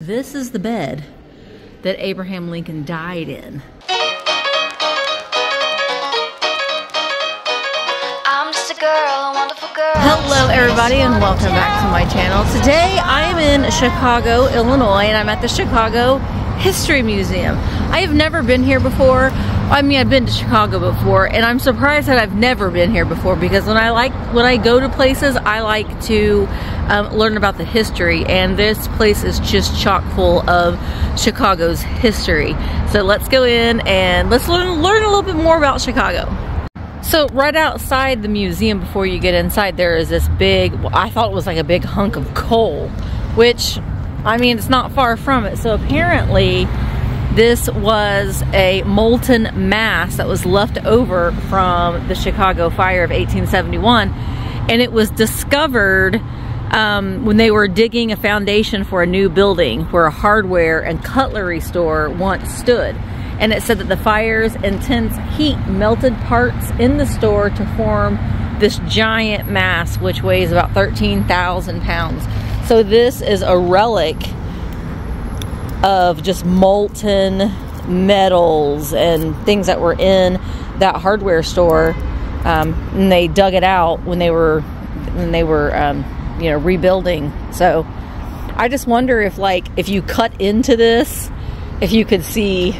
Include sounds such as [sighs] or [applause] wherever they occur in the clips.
This is the bed that Abraham Lincoln died in. I'm just a girl, a wonderful girl. Hello, everybody, and welcome back to my channel. Today I'm in Chicago, Illinois, and I'm at the Chicago History Museum. I have never been here before. I mean, I've been to Chicago before, and I'm surprised that I've never been here before because when I like when I go to places, I like to um, learn about the history, and this place is just chock full of Chicago's history. So let's go in and let's learn learn a little bit more about Chicago. So right outside the museum before you get inside there is this big I thought it was like a big hunk of coal which I mean it's not far from it so apparently this was a molten mass that was left over from the Chicago fire of 1871 and it was discovered um, when they were digging a foundation for a new building where a hardware and cutlery store once stood and it said that the fire's intense heat melted parts in the store to form this giant mass which weighs about 13,000 pounds. So this is a relic of just molten metals and things that were in that hardware store um, and they dug it out when they were when they were um, you know rebuilding. So I just wonder if like if you cut into this if you could see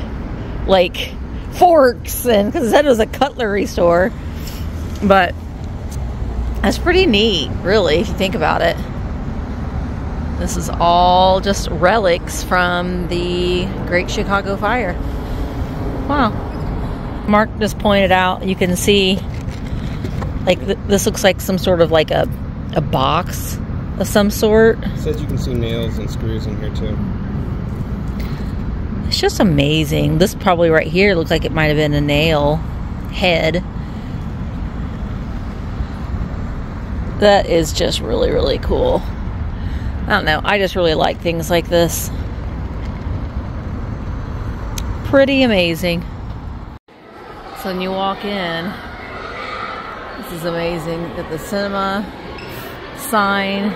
like forks and because it was a cutlery store but that's pretty neat really if you think about it. This is all just relics from the Great Chicago Fire. Wow. Mark just pointed out you can see like th this looks like some sort of like a a box of some sort It says you can see nails and screws in here too. It's just amazing. This probably right here looks like it might have been a nail head. That is just really, really cool. I don't know. I just really like things like this. Pretty amazing. So when you walk in, this is amazing. Got the cinema sign,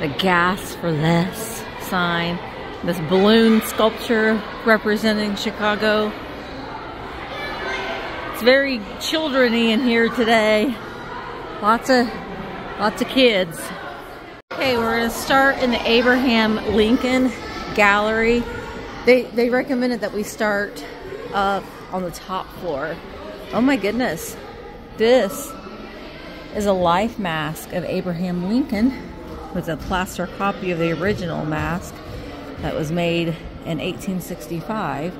the gas for less sign this balloon sculpture representing Chicago. It's very childreny in here today. Lots of lots of kids. Okay, we're gonna start in the Abraham Lincoln Gallery. They they recommended that we start up on the top floor. Oh my goodness. This is a life mask of Abraham Lincoln with a plaster copy of the original mask that was made in 1865.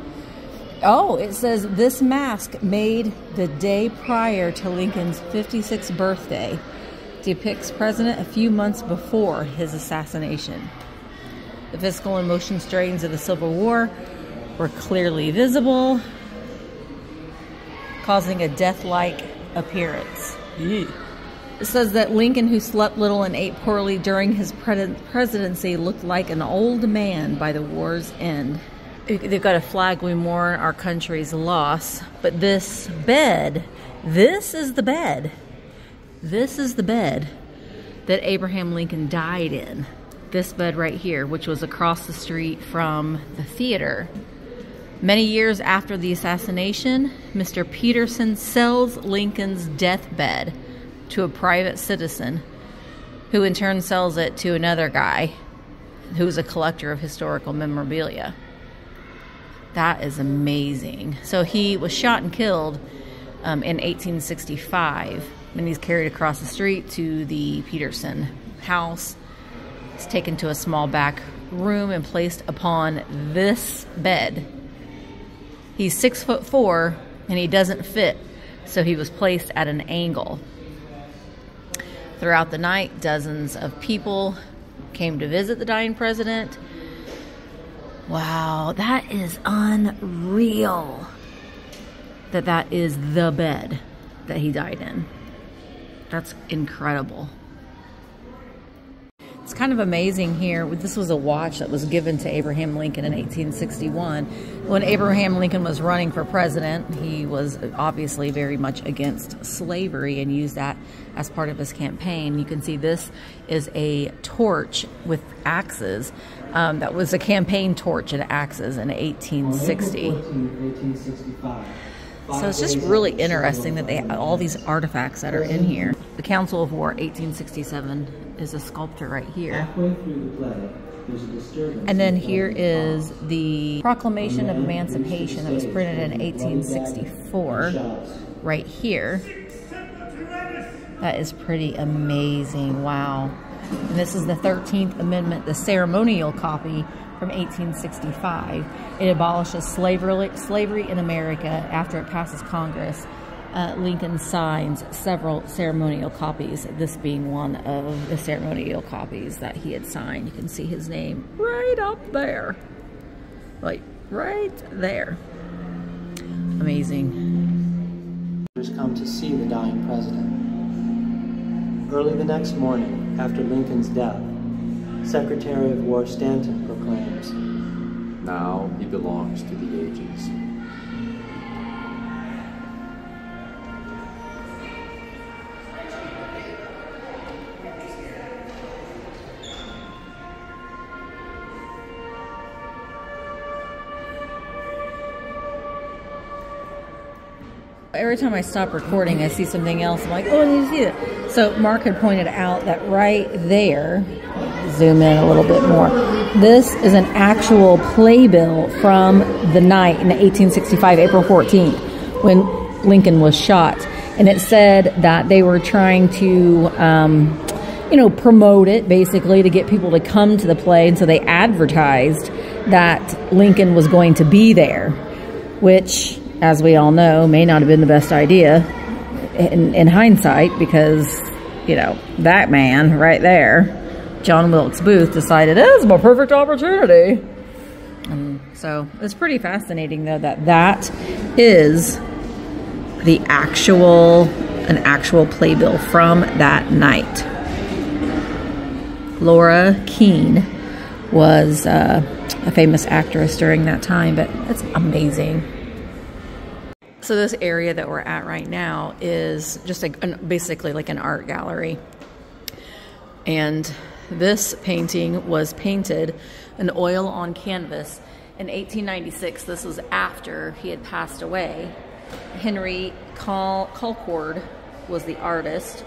Oh, it says this mask made the day prior to Lincoln's 56th birthday depicts President a few months before his assassination. The physical and motion strains of the Civil War were clearly visible, causing a death like appearance. Says that Lincoln, who slept little and ate poorly during his pre- presidency, looked like an old man by the war's end. They've got a flag we mourn our country's loss, but this bed, this is the bed. This is the bed that Abraham Lincoln died in. This bed right here, which was across the street from the theater. Many years after the assassination, Mr. Peterson sells Lincoln's deathbed to a private citizen who in turn sells it to another guy who's a collector of historical memorabilia. That is amazing. So he was shot and killed um, in 1865 and he's carried across the street to the Peterson house. He's taken to a small back room and placed upon this bed. He's six foot four and he doesn't fit, so he was placed at an angle. Throughout the night, dozens of people came to visit the dying president. Wow, that is unreal. That that is the bed that he died in. That's incredible. Kind of amazing here. This was a watch that was given to Abraham Lincoln in 1861. When Abraham Lincoln was running for president, he was obviously very much against slavery and used that as part of his campaign. You can see this is a torch with axes Um, that was a campaign torch and axes in 1860. So it's just really interesting that they all these artifacts that are in here. The Council of War 1867 is a sculptor right here. And then here is the Proclamation of Emancipation that was printed in 1864 right here. That is pretty amazing. Wow. And this is the 13th Amendment, the ceremonial copy from 1865. It abolishes slavery, slavery in America after it passes Congress. Uh, Lincoln signs several ceremonial copies, this being one of the ceremonial copies that he had signed. You can see his name right up there. Like, right there. Amazing. Just come to see the dying president. Early the next morning, after Lincoln's death, Secretary of War Stanton proclaims, Now he belongs to the ages. Every time I stop recording, I see something else. I'm like, oh, I need to see it. So Mark had pointed out that right there, zoom in a little bit more. This is an actual playbill from the night in 1865, April 14th, when Lincoln was shot, and it said that they were trying to. Um, you know, promote it basically to get people to come to the play. And so they advertised that Lincoln was going to be there, which as we all know, may not have been the best idea in, in hindsight because, you know, that man right there, John Wilkes Booth, decided it was my perfect opportunity. And so it's pretty fascinating, though, that that is the actual, an actual playbill from that night. Laura Keene was uh, a famous actress during that time, but it's amazing. So this area that we're at right now is just an, basically like an art gallery. And this painting was painted in oil on canvas in 1896. This was after he had passed away. Henry Col- Colcord was the artist.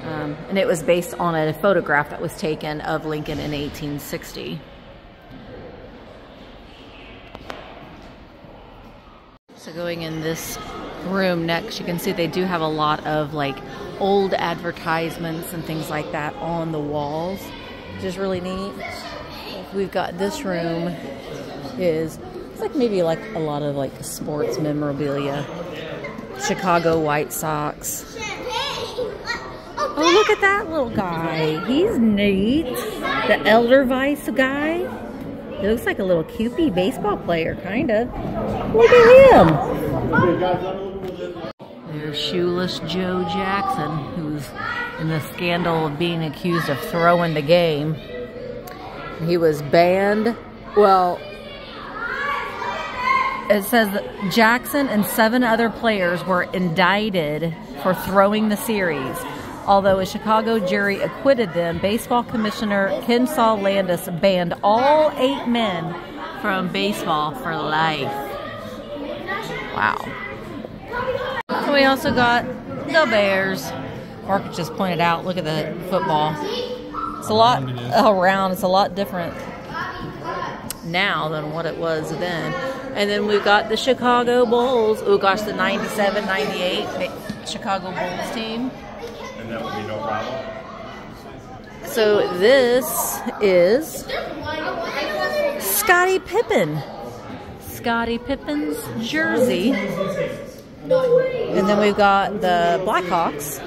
Um, and it was based on a photograph that was taken of Lincoln in 1860. So going in this room next, you can see they do have a lot of like old advertisements and things like that on the walls, which is really neat. We've got this room is it's like maybe like a lot of like sports memorabilia. Chicago White Sox. Oh, look at that little guy. He's neat. The Edelweiss guy. He looks like a little Kewpie baseball player, kind of. Look at him. There's shoeless Joe Jackson, who's in the scandal of being accused of throwing the game. He was banned. Well, it says Jackson and seven other players were indicted for throwing the series. Although a Chicago jury acquitted them, baseball commissioner Kenesaw Landis banned all eight men from baseball for life. Wow. We also got the Bears. Mark just pointed out, look at the football. It's a lot around, it's a lot different now than what it was then. And then we've got the Chicago Bulls. Oh gosh, the 97 98 Chicago Bulls team. That would be no problem. So this is Scottie Pippen. Scottie Pippen's jersey. And then we've got the Blackhawks.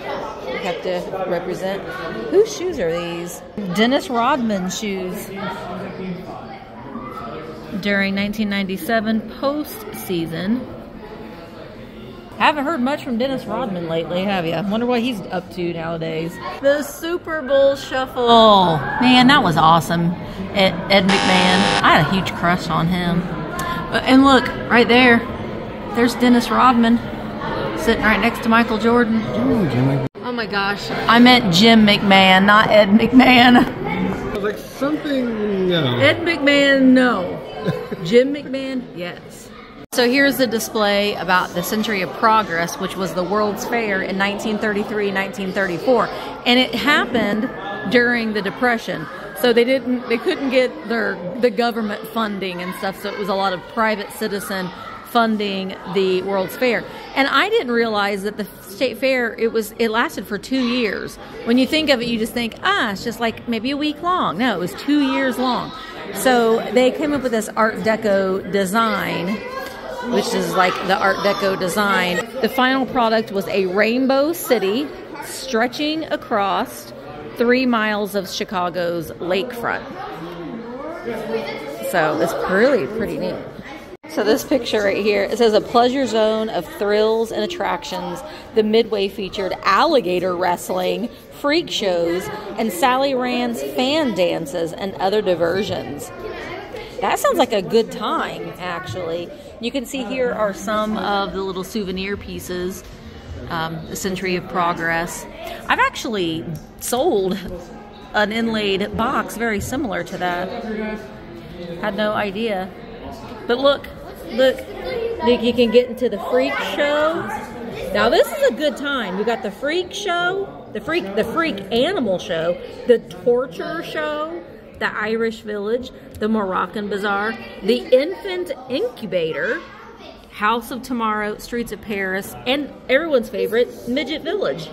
We have to represent. Whose shoes are these? Dennis Rodman shoes. During 1997 postseason. Haven't heard much from Dennis Rodman lately, have you? Wonder what he's up to nowadays. The Super Bowl Shuffle. Oh, Man, that was awesome. Ed, Ed McMahon. I had a huge crush on him. Uh, And look, right there. There's Dennis Rodman sitting right next to Michael Jordan. Oh my gosh. I meant Jim McMahon, not Ed McMahon. like something. No. Ed McMahon, no. Jim McMahon, yes. So here's the display about the Century of Progress, which was the World's Fair in 1933, 1934, and it happened during the Depression. So they didn't, they couldn't get their the government funding and stuff. So it was a lot of private citizen funding the World's Fair. And I didn't realize that the state fair it was it lasted for two years. When you think of it, you just think ah, it's just like maybe a week long. No, it was two years long. So they came up with this Art Deco design which is like the Art Deco design. The final product was a rainbow city stretching across three miles of Chicago's lakefront. So it's really pretty neat. So this picture right here, it says a pleasure zone of thrills and attractions. The Midway featured alligator wrestling, freak shows, and Sally Rand's fan dances and other diversions. That sounds like a good time, actually. You can see here are some of the little souvenir pieces, um, the Century of Progress. I've actually sold an inlaid box very similar to that. Had no idea. But look, look, look, you can get into the freak show. Now this is a good time. We got the freak show, the freak, the freak animal show, the torture show, the Irish Village, the Moroccan Bazaar, the Infant Incubator, House of Tomorrow, Streets of Paris, and everyone's favorite, Midget Village.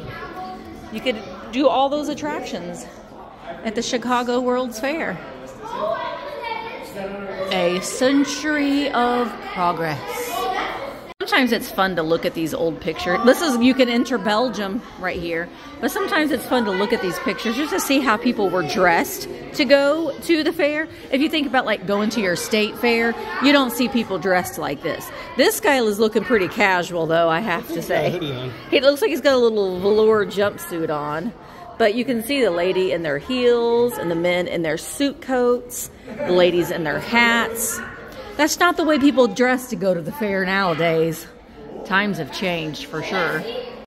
You could do all those attractions at the Chicago World's Fair. A century of progress. Sometimes it's fun to look at these old pictures. This is, you can enter Belgium right here. But sometimes it's fun to look at these pictures just to see how people were dressed to go to the fair. If you think about like going to your state fair, you don't see people dressed like this. This guy is looking pretty casual though, I have to say. He looks like he's got a little velour jumpsuit on. But you can see the lady in their heels and the men in their suit coats, the ladies in their hats. That's not the way people dress to go to the fair nowadays. Times have changed for sure.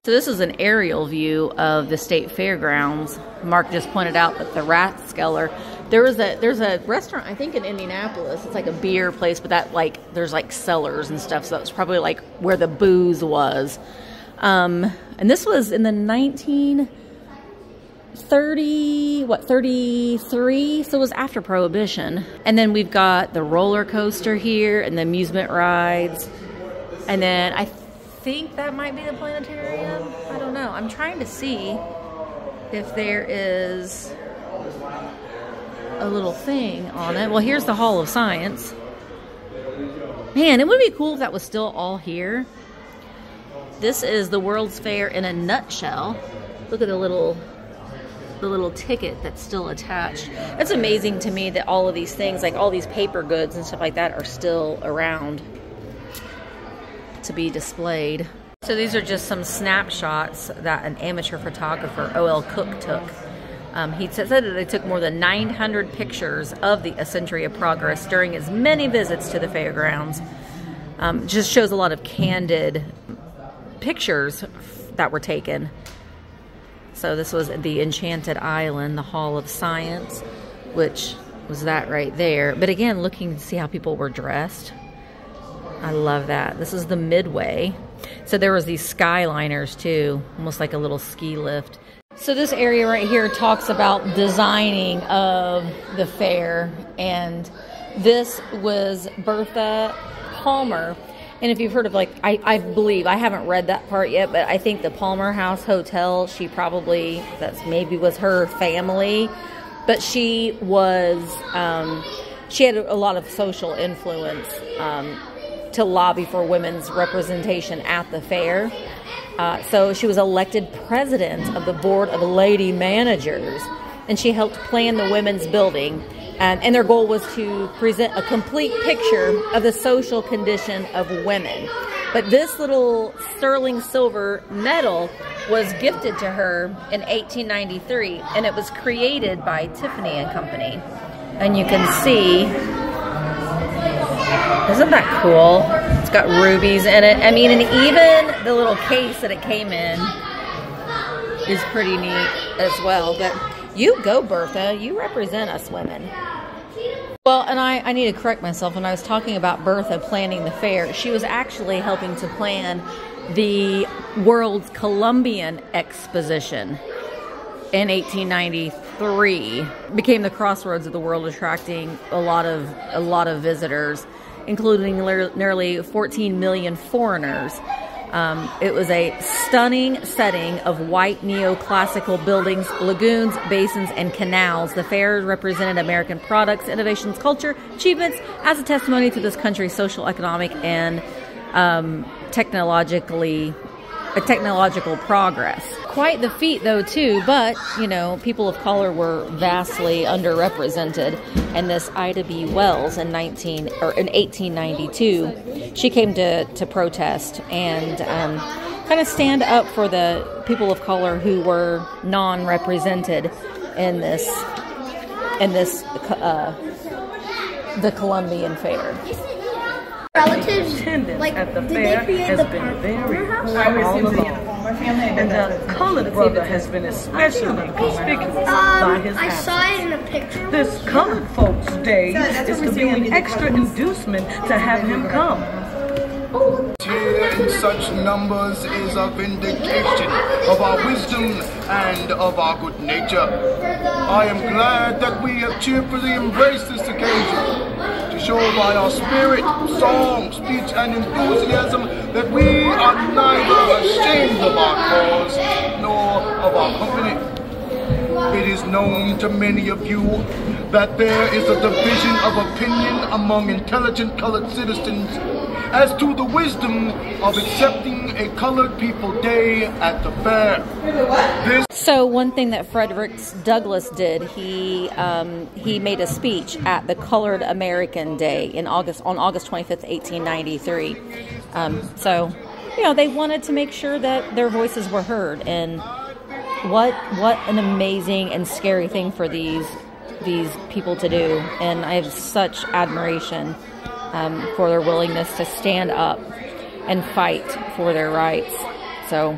So this is an aerial view of the state fairgrounds. Mark just pointed out that the Rathskeller, there was a there's a restaurant I think in Indianapolis. It's like a beer place, but that like there's like cellars and stuff. So it's probably like where the booze was. Um, and this was in the 1930 what 33 so it was after prohibition and then we've got the roller coaster here and the amusement rides and then i think that might be the planetarium. I don't know. I'm trying to see if there is a little thing on it. Well, here's the Hall of Science. Man, it would be cool if that was still all here. This is the World's Fair in a nutshell. Look at the little the little ticket that's still attached. It's amazing to me that all of these things, like all these paper goods and stuff like that, are still around to be displayed. So these are just some snapshots that an amateur photographer, O.L. Cook, took. Um, he said that they took more than 900 pictures of the A Century of Progress during his many visits to the fairgrounds. Um, just shows a lot of candid pictures that were taken. So this was the Enchanted Island, the Hall of Science, which was that right there. But again, looking to see how people were dressed. I love that. This is the Midway. So there was these skyliners too, almost like a little ski lift. So this area right here talks about designing of the fair and this was Bertha Palmer. And if you've heard of like I, I believe I haven't read that part yet, but I think the Palmer House Hotel, she probably that's maybe was her family. But she was um, she had a lot of social influence. Um, to lobby for women's representation at the fair. Uh, so she was elected president of the board of lady managers, and she helped plan the women's building. And, and their goal was to present a complete picture of the social condition of women. But this little sterling silver medal was gifted to her in 1893, and it was created by Tiffany and Company. And you can see isn't that cool? It's got rubies in it. I mean, and even the little case that it came in is pretty neat as well. But You go, Bertha. You represent us women. Well, and I, I need to correct myself. When I was talking about Bertha planning the fair, she was actually helping to plan the World's Columbian Exposition in 1893. Became the crossroads of the world, attracting a lot of a lot of visitors, including nearly 14 million foreigners. Um, it was a stunning setting of white neoclassical buildings, lagoons, basins, and canals. The fair represented American products, innovations, culture, achievements as a testimony to this country's social, economic, and um, technologically a technological progress. Quite the feat, though, too. But you know, people of color were vastly underrepresented. And this Ida B. Wells in 19 or in 1892, she came to to protest and um, kind of stand up for the people of color who were non-represented in this in this uh, the Columbian Fair relatives attendance like, at the fair has the been very poor all along. And the colored brother has been especially conspicuous um, by his I absence. saw it in a picture. This colored folks' day is to be an extra inducement to have him come. Here in such numbers is a vindication of our wisdom and of our good nature. I am glad that we have cheerfully embraced this occasion to show by our spirit, song, speech, and enthusiasm that we are neither ashamed of our cause nor of our company. It is known to many of you that there is a division of opinion among intelligent colored citizens as to the wisdom of accepting a colored people day at the fair. This so one thing that Frederick Douglass did, he um, he made a speech at the Colored American Day in August on August 25th, 1893. Um, so, you know, they wanted to make sure that their voices were heard, and what what an amazing and scary thing for these these people to do, and I have such admiration um, for their willingness to stand up and fight for their rights. So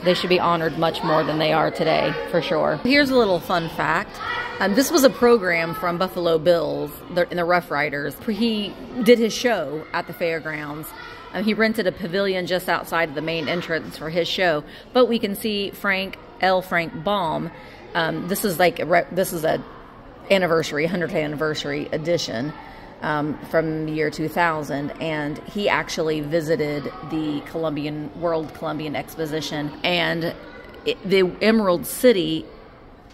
they should be honored much more than they are today, for sure. Here's a little fun fact. Um, this was a program from Buffalo Bills in the Rough Riders. He did his show at the fairgrounds. Um, he rented a pavilion just outside of the main entrance for his show. But we can see Frank L. Frank Baum. Um, this is like this is a anniversary, 100th anniversary edition um, from the year 2000, and he actually visited the Columbian World Columbian Exposition, and it, the Emerald City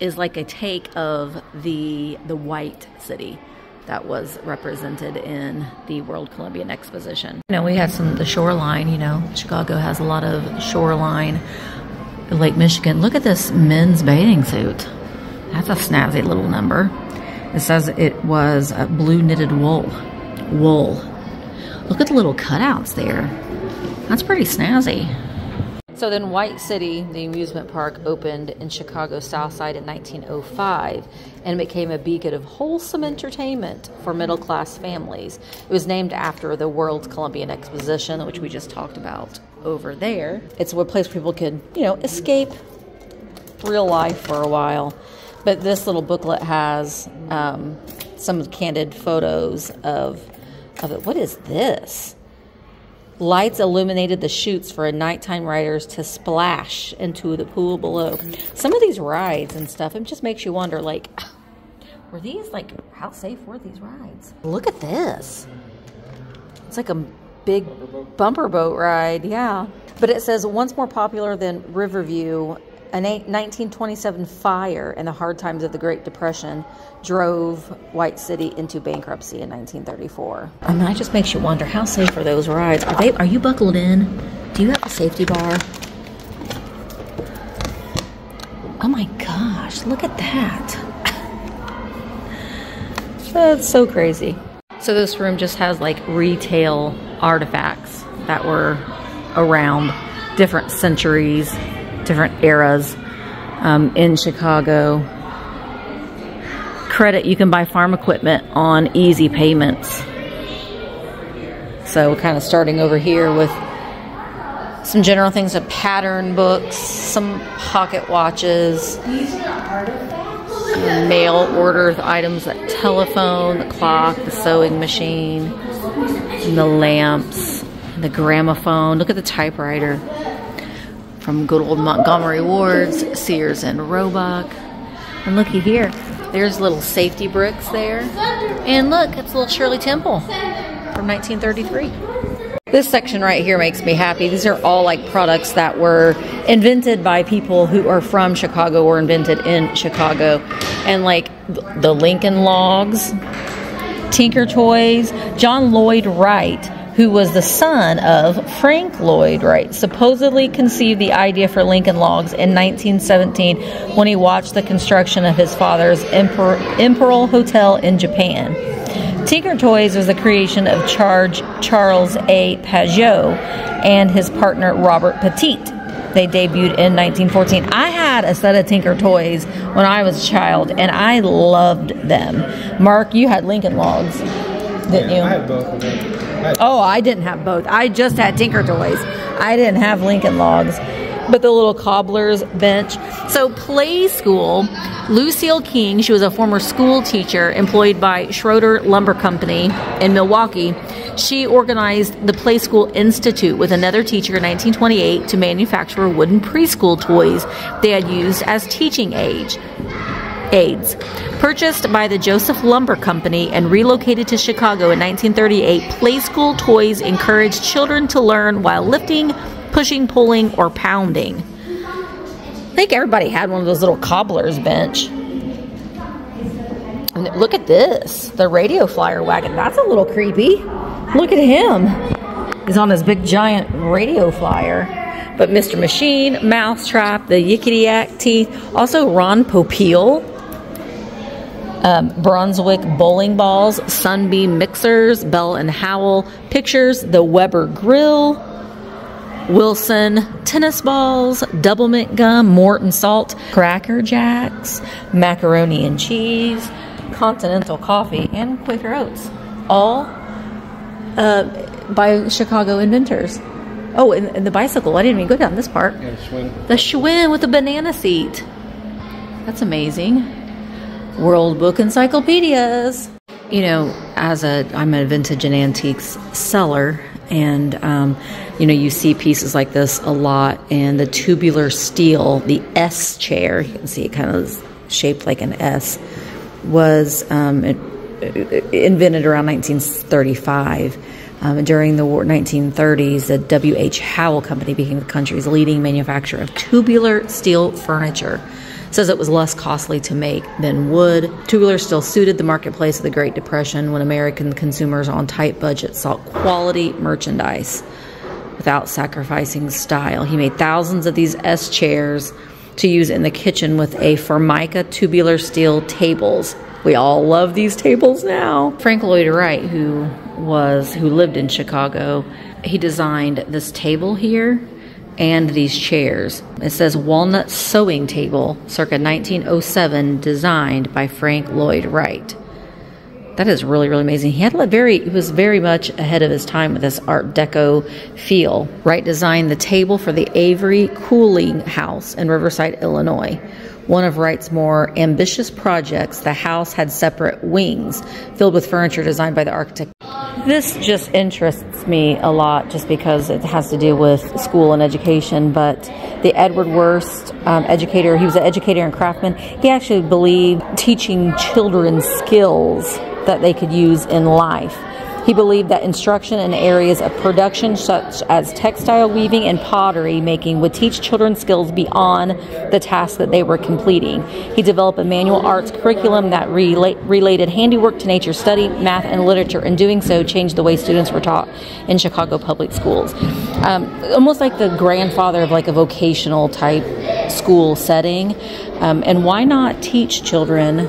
is like a take of the the White City that was represented in the World Columbian Exposition. You know, we had some the shoreline. You know, Chicago has a lot of shoreline. Lake Michigan. Look at this men's bathing suit. That's a snazzy little number. It says it was blue knitted wool. Wool. Look at the little cutouts there. That's pretty snazzy. So then White City, the amusement park, opened in Chicago's South Side in 1905 and became a beacon of wholesome entertainment for middle class families. It was named after the World's Columbian Exposition, which we just talked about over there. It's a place where people could, you know, escape real life for a while. But this little booklet has um, some candid photos of of it. What is this? Lights illuminated the chutes for a nighttime riders to splash into the pool below. Some of these rides and stuff, it just makes you wonder, like, [sighs] were these like how safe were these rides? Look at this. It's like a big bumper boat ride, yeah. But it says once more popular than Riverview a 1927 fire and the hard times of the Great Depression drove White City into bankruptcy in 1934. I mean, it just makes you wonder how safe are those rides? Are they? Are you buckled in? Do you have a safety bar? Oh my gosh! Look at that. [laughs] That's so crazy. So this room just has like retail artifacts that were around different centuries different eras um, in Chicago. Credit, you can buy farm equipment on easy payments. So kind of starting over here with some general things, a pattern books, some pocket watches, mail order items, that telephone, the clock, the sewing machine, the lamps, the gramophone. Look at the typewriter from good old Montgomery Ward's, Sears and Roebuck. And looky here, there's little safety bricks there. And look, it's a little Shirley Temple from 1933. This section right here makes me happy. These are all like products that were invented by people who are from Chicago or invented in Chicago. And like the Lincoln Logs, Tinker Toys, John Lloyd Wright, who was the son of Frank Lloyd Wright, supposedly conceived the idea for Lincoln Logs in 1917 when he watched the construction of his father's Imperial Hotel in Japan. Tinker Toys was the creation of Charge Charles A. Pajeau and his partner Robert Pettit. They debuted in 1914. I had a set of Tinker Toys when I was a child, and I loved them. Mark, you had Lincoln Logs, didn't Yeah, you? I had both of them. I, Oh, I didn't have both. I just had Tinker Toys. I didn't have Lincoln Logs. But the little cobbler's bench. So, Playskool. Lucille King, she was a former school teacher employed by Schroeder Lumber Company in Milwaukee. She organized the Playskool Institute with another teacher in 1928 to manufacture wooden preschool toys they had used as teaching age aids. Purchased by the Joseph Lumber Company and relocated to Chicago in 1938, Playskool toys encouraged children to learn while lifting, pushing, pulling, or pounding. I think everybody had one of those little cobbler's bench. And look at this, the radio flyer wagon. That's a little creepy. Look at him. He's on his big giant radio flyer. But Mr. Machine, Mousetrap, the Yickety Yak Teeth, also Ron Popeil, um, Brunswick bowling balls, Sunbeam mixers, Bell and Howell pictures, the Weber grill, Wilson tennis balls, double mint gum, Morton salt, Cracker Jacks, macaroni and cheese, Continental coffee, and Quaker Oats. All uh, by Chicago inventors. Oh, and, and the bicycle. I didn't even go down this part. yeah, Schwinn. The Schwinn with the banana seat. That's amazing. World Book Encyclopedias. You know, as a I'm a vintage and antiques seller, and um, you know you see pieces like this a lot. And the tubular steel, the S chair, you can see it kind of shaped like an S, was um, it, invented around 1935. Um, during the war, 1930s, the W.H. Howell Company became the country's leading manufacturer of tubular steel furniture. Says it was less costly to make than wood. Tubular still suited the marketplace of the Great Depression when American consumers on tight budgets sought quality merchandise without sacrificing style. He made thousands of these S chairs to use in the kitchen with a Formica tubular steel tables. We all love these tables now. Frank Lloyd Wright, who was who lived in Chicago, he designed this table here and these chairs. It says walnut sewing table, circa 1907, designed by Frank Lloyd Wright. That is really, really amazing. He had a very, he was very much ahead of his time with this Art Deco feel. Wright designed the table for the Avery Coonley House in Riverside, Illinois. One of Wright's more ambitious projects, the house had separate wings filled with furniture designed by the architect. This just interests me a lot just because it has to do with school and education. But the Edward Worst um, educator, he was an educator and craftsman, he actually believed teaching children skills that they could use in life. He believed that instruction in areas of production such as textile weaving and pottery making would teach children skills beyond the task that they were completing. He developed a manual arts curriculum that rela- related handiwork to nature study, math, and literature, and doing so changed the way students were taught in Chicago public schools. Um, almost like the grandfather of like a vocational type school setting. Um, and why not teach children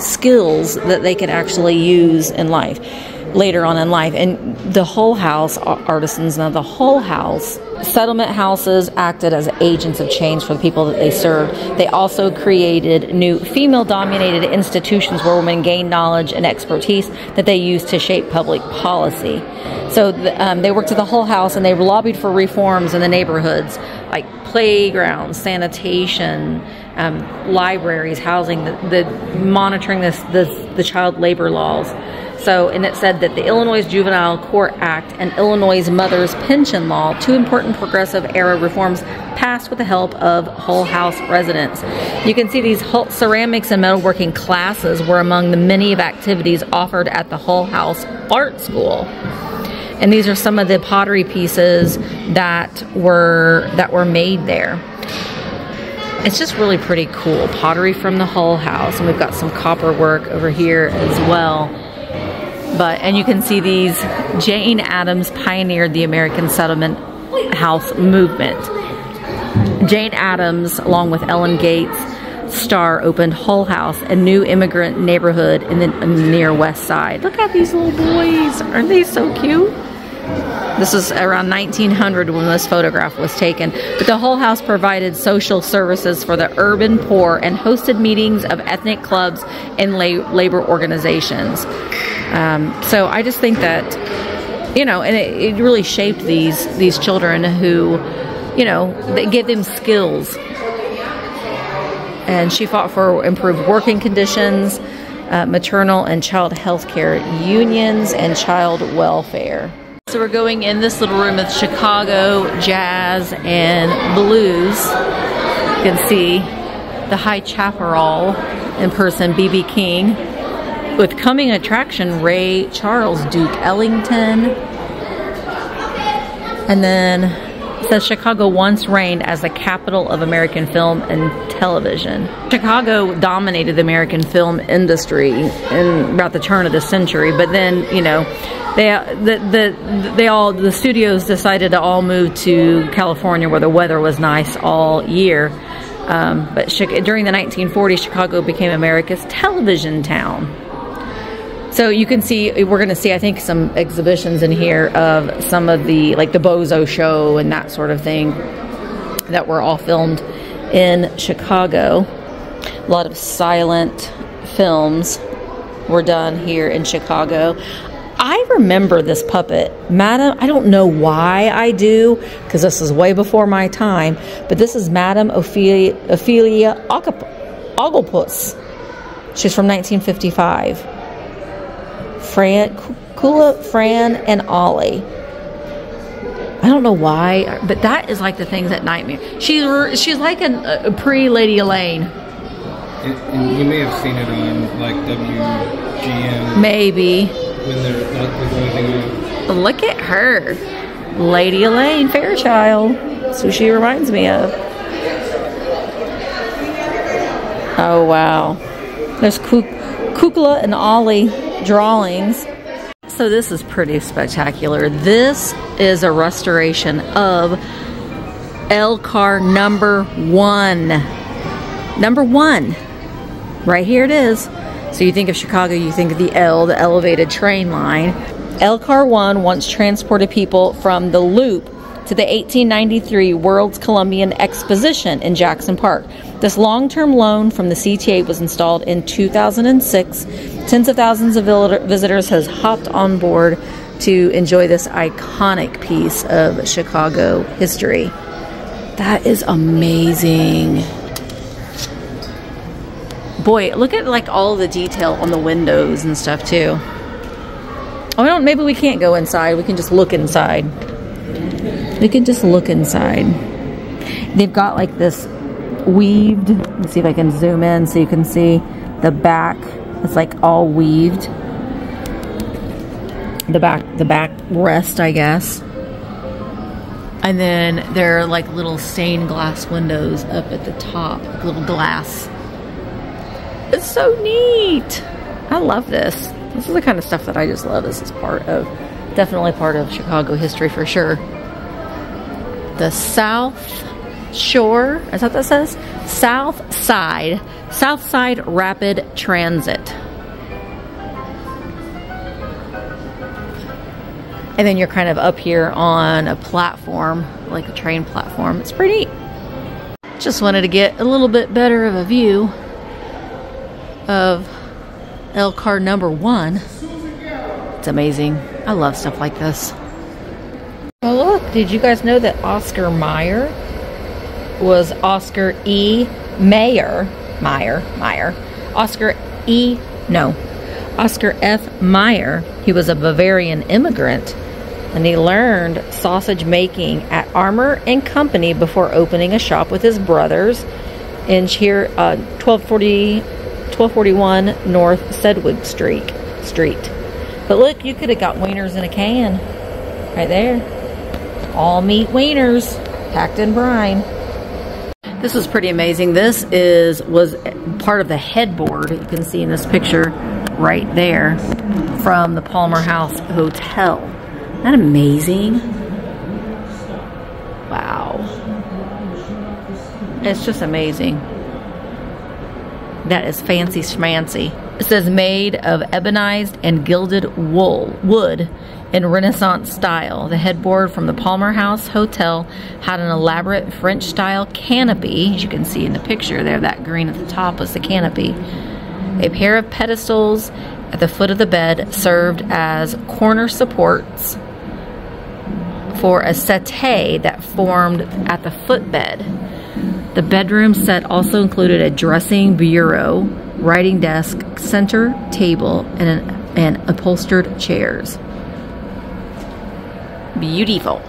skills that they could actually use in life. Later on in life. And the Hull House artisans, now the Hull House settlement houses acted as agents of change for the people that they served. They also created new female dominated institutions where women gained knowledge and expertise that they used to shape public policy. So the, um, they worked at the Hull House and they lobbied for reforms in the neighborhoods like playgrounds, sanitation, um, libraries, housing, the, the monitoring this, this, the child labor laws. So, and it said that the Illinois Juvenile Court Act and Illinois Mother's Pension Law, two important progressive era reforms passed with the help of Hull House residents. You can see these ceramics and metalworking classes were among the many of activities offered at the Hull House Art School. And these are some of the pottery pieces that were that were made there. It's just really pretty cool. Pottery from the Hull House, and we've got some copper work over here as well. But and you can see these. Jane Addams pioneered the American settlement house movement. Jane Addams, along with Ellen Gates Starr, opened Hull House, a new immigrant neighborhood in the, near West Side. Look at these little boys! Aren't they so cute? This was around 1900 when this photograph was taken. But the Hull House provided social services for the urban poor and hosted meetings of ethnic clubs and la labor organizations. Um, so I just think that, you know, and it, it really shaped these these children who, you know, they gave them skills. And she fought for improved working conditions, uh, maternal and child health care unions, and child welfare. So we're going in this little room with Chicago jazz and blues. You can see the High Chaparral in person, B.B. King with coming attraction Ray Charles, Duke Ellington, and then says Chicago once reigned as the capital of American film and television. Chicago dominated the American film industry in about the turn of the century, but then you know they the, the they all the studios decided to all move to California where the weather was nice all year. Um, but during the 1940s, Chicago became America's television town. So you can see, we're going to see, I think, some exhibitions in here of some of the, like the Bozo show and that sort of thing that were all filmed in Chicago. A lot of silent films were done here in Chicago. I remember this puppet, Madam. I don't know why I do, because this is way before my time. But this is Madam Ophelia, Ophelia Ooglepuss. She's from 1955. Fran, Kula, Fran, and Ollie. I don't know why, but that is like the things that nightmare. She's she's like a, a pre Lady Elaine. And, and you may have seen it on like WGN. Maybe. When they're like going Look at her, Lady Elaine Fairchild. That's who she reminds me of. Oh wow, there's Kukla and Ollie drawings. So this is pretty spectacular. This is a restoration of L Elcar number one. Number one. Right here it is. So you think of Chicago, you think of the L, the elevated train line. L Elcar 1 once transported people from the Loop to the 1893 World's Columbian Exposition in Jackson Park. This long term loan from the CTA was installed in 2006. Tens of thousands of visitors has hopped on board to enjoy this iconic piece of Chicago history. That is amazing. Boy, look at like all the detail on the windows and stuff too. Oh, maybe we can't go inside. We can just look inside. We can just look inside. They've got like this weaved. Let's see if I can zoom in so you can see the back. It's like all weaved. The back, the back rest, I guess. And then there are like little stained glass windows up at the top, little glass. It's so neat. I love this. This is the kind of stuff that I just love. This is part of, definitely part of Chicago history for sure the South Shore, is that what that says? South Side, South Side Rapid Transit. And then you're kind of up here on a platform, like a train platform. It's pretty neat. Just wanted to get a little bit better of a view of Elkhart number one. It's amazing. I love stuff like this. Oh look, did you guys know that Oscar Mayer was Oscar E. Mayer? Meyer, Meyer. Oscar E. No. Oscar F. Mayer. He was a Bavarian immigrant and he learned sausage making at Armour and Company before opening a shop with his brothers in here, uh, 1240, 1241 North Sedgwick Street. Street. But look, you could have got wieners in a can right there. All meat wieners packed in brine. This is pretty amazing. This is was part of the headboard you can see in this picture right there from the Palmer House Hotel. Isn't that amazing? Wow. It's just amazing. That is fancy schmancy. It says made of ebonized and gilded wool, wood in Renaissance style. The headboard from the Palmer House Hotel had an elaborate French style canopy. As you can see in the picture there, that green at the top was the canopy. A pair of pedestals at the foot of the bed served as corner supports for a settee that formed at the footbed. The bedroom set also included a dressing bureau, writing desk, center table, and, an, and upholstered chairs. Beautiful.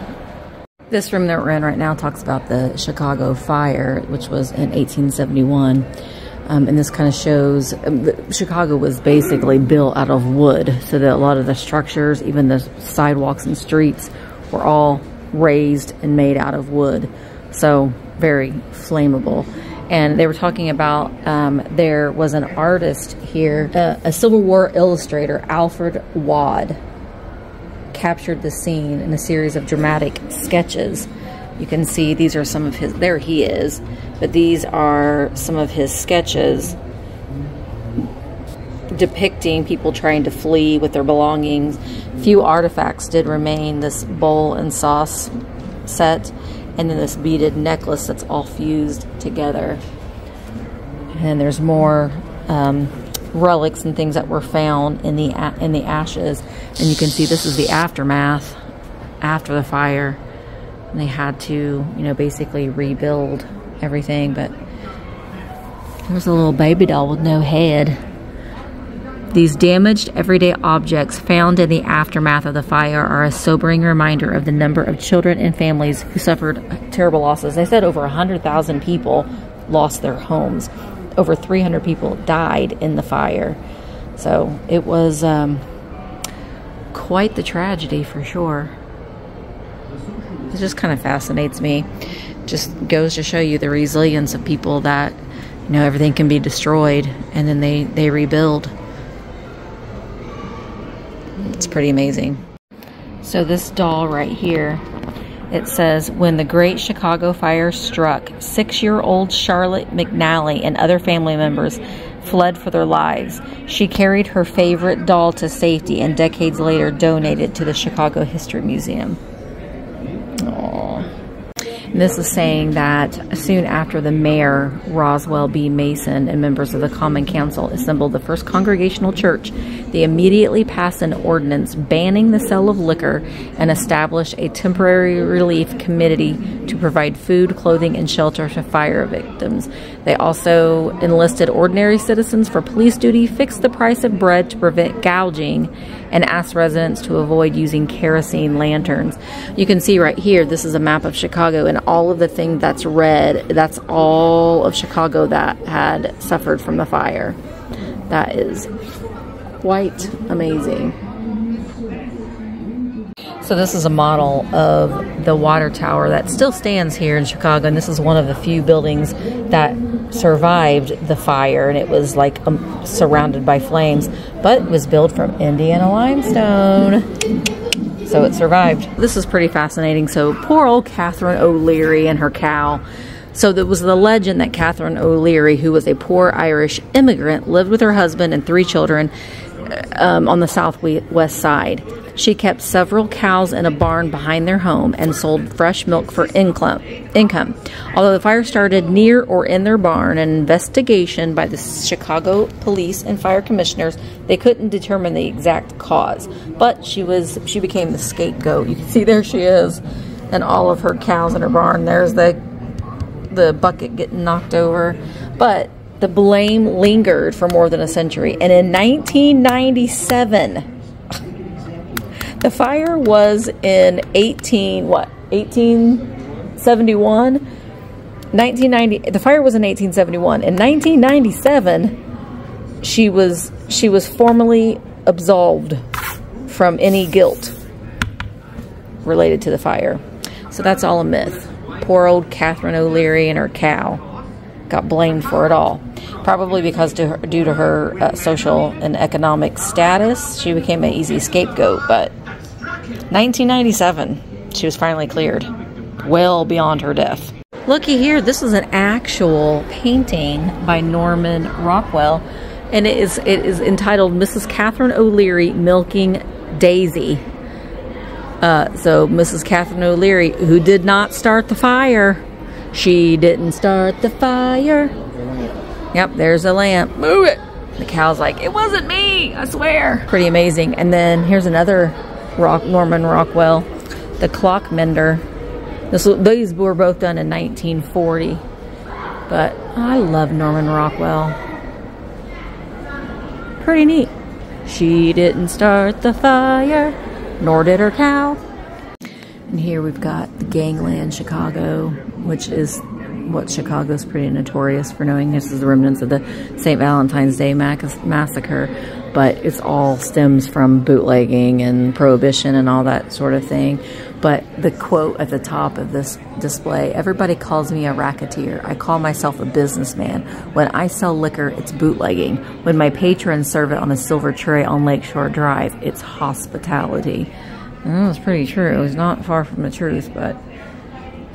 This room that we're in right now talks about the Chicago fire, which was in 1871. Um, and this kind of shows um, Chicago was basically built out of wood, so that a lot of the structures, even the sidewalks and streets, were all raised and made out of wood. So very flammable. And they were talking about um, there was an artist here, uh, a Civil War illustrator, Alfred Waud, captured the scene in a series of dramatic sketches. You can see these are some of his, there he is, but these are some of his sketches depicting people trying to flee with their belongings. Few artifacts did remain this bowl and sauce set, and then this beaded necklace that's all fused together. And there's more um, relics and things that were found in the in the ashes, and you can see this is the aftermath after the fire. And they had to, you know, basically rebuild everything, but there's a little baby doll with no head. These damaged everyday objects found in the aftermath of the fire are a sobering reminder of the number of children and families who suffered terrible losses. They said over 100,000 people lost their homes. Over 300 people died in the fire. So it was um, quite the tragedy for sure. It just kind of fascinates me. Just goes to show you the resilience of people that, you know, everything can be destroyed and then they, they rebuild. It's pretty amazing. So this doll right here, it says, when the Great Chicago Fire struck, six-year-old Charlotte McNally and other family members fled for their lives. She carried her favorite doll to safety and decades later donated to the Chicago History Museum. And this is saying that soon after the mayor, Roswell B. Mason, and members of the Common Council assembled the first congregational church, they immediately passed an ordinance banning the sale of liquor and established a temporary relief committee to provide food, clothing, and shelter to fire victims. They also enlisted ordinary citizens for police duty, fixed the price of bread to prevent gouging, and asked residents to avoid using kerosene lanterns. You can see right here, this is a map of Chicago, and all of the thing that's red, that's all of Chicago that had suffered from the fire. That is quite amazing. So this is a model of the water tower that still stands here in Chicago, and this is one of the few buildings that survived the fire, and it was like um, surrounded by flames, but was built from Indiana limestone. So it survived. This is pretty fascinating. So poor old Catherine O'Leary and her cow. So there was the legend that Catherine O'Leary, who was a poor Irish immigrant, lived with her husband and three children um, on the southwest side. She kept several cows in a barn behind their home and sold fresh milk for income. Although the fire started near or in their barn, an investigation by the Chicago police and fire commissioners they couldn't determine the exact cause. But she was she became the scapegoat. You can see there she is, and all of her cows in her barn. There's the the bucket getting knocked over, but the blame lingered for more than a century. And in 1997 the fire was in 18 what? 1871. 1990 the fire was in 1871. In 1997 she was she was formally absolved from any guilt related to the fire. So that's all a myth. Poor old Catherine O'Leary and her cow got blamed for it all. Probably because to her, due to her uh, social and economic status, she became an easy scapegoat. But 1997, she was finally cleared, well beyond her death. Looky here, this is an actual painting by Norman Rockwell, and it is it is entitled Mrs. Catherine O'Leary Milking Daisy. Uh, so Mrs. Catherine O'Leary, who did not start the fire, she didn't start the fire. Yep, there's a lamp. Move it. The cow's like, it wasn't me, I swear. Pretty amazing. And then here's another Rock, Norman Rockwell, the clock mender. This, these were both done in 1940. But I love Norman Rockwell. Pretty neat. She didn't start the fire, nor did her cow. And here we've got the Gangland Chicago, which is what Chicago's pretty notorious for knowing. This is the remnants of the St. Valentine's Day massacre but it's all stems from bootlegging and prohibition and all that sort of thing. But the quote at the top of this display everybody calls me a racketeer. I call myself a businessman. When I sell liquor, it's bootlegging. When my patrons serve it on a silver tray on Lakeshore Drive, it's hospitality. And that's pretty true. It was not far from the truth, but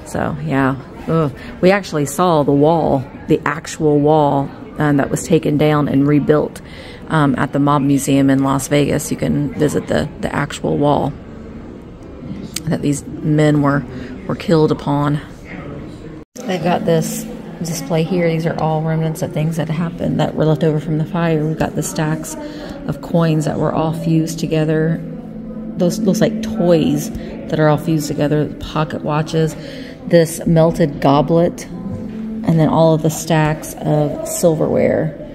so yeah. Ugh. We actually saw the wall, the actual wall um, that was taken down and rebuilt um, at the Mob Museum in Las Vegas. You can visit the, the actual wall that these men were, were killed upon. They've got this display here. These are all remnants of things that happened that were left over from the fire. We've got the stacks of coins that were all fused together. Those looks like toys that are all fused together, pocket watches, this melted goblet, and then all of the stacks of silverware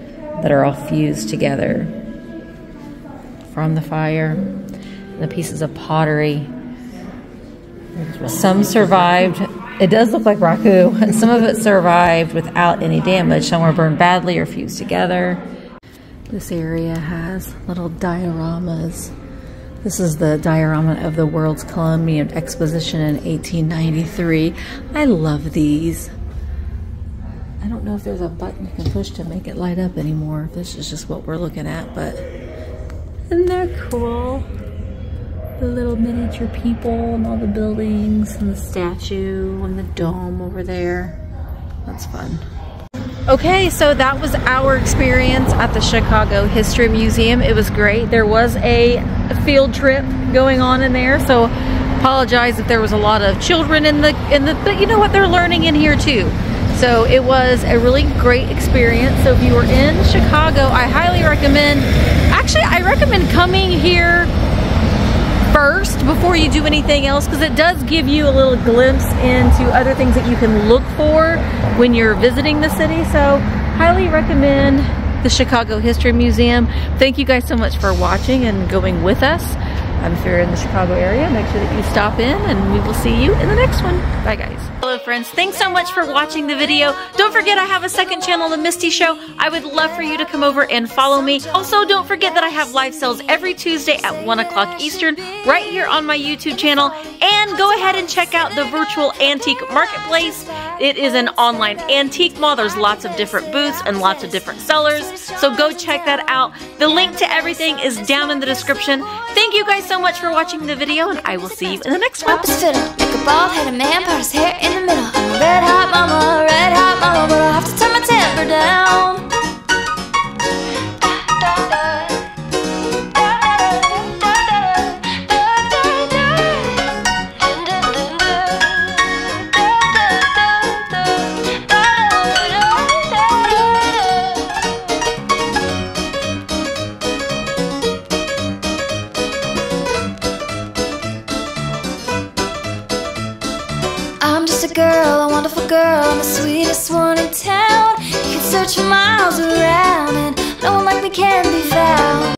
that are all fused together from the fire, the pieces of pottery. Some survived. It does look like raku. [laughs] Some of it survived without any damage. Some were burned badly or fused together. This area has little dioramas. This is the diorama of the World's Columbian Exposition in 1893. I love these. I don't know if there's a button you can push to make it light up anymore. This is just what we're looking at, but isn't that cool? The little miniature people and all the buildings and the statue and the dome over there. That's fun. Okay, so that was our experience at the Chicago History Museum. It was great. There was a field trip going on in there, so apologize if there was a lot of children in the in the but you know what they're learning in here too. So it was a really great experience. So if you were in Chicago, I highly recommend, actually I recommend coming here first before you do anything else because it does give you a little glimpse into other things that you can look for when you're visiting the city. So highly recommend the Chicago History Museum. Thank you guys so much for watching and going with us. Um, if you're in the Chicago area, make sure that you stop in and we will see you in the next one. Bye guys. Hello friends, thanks so much for watching the video. Don't forget I have a second channel, The Misty Show. I would love for you to come over and follow me. Also, don't forget that I have live sales every Tuesday at 1 o'clock Eastern right here on my YouTube channel. And go ahead and check out the virtual antique marketplace. It is an online antique mall. There's lots of different booths and lots of different sellers. So go check that out. The link to everything is down in the description. Thank you guys so much for watching the video and I will see you in the next one. man, put his hair in the middle. A red hot mama, red hot mama, but I'll have to turn my temper down. Search miles around, and no one like me can be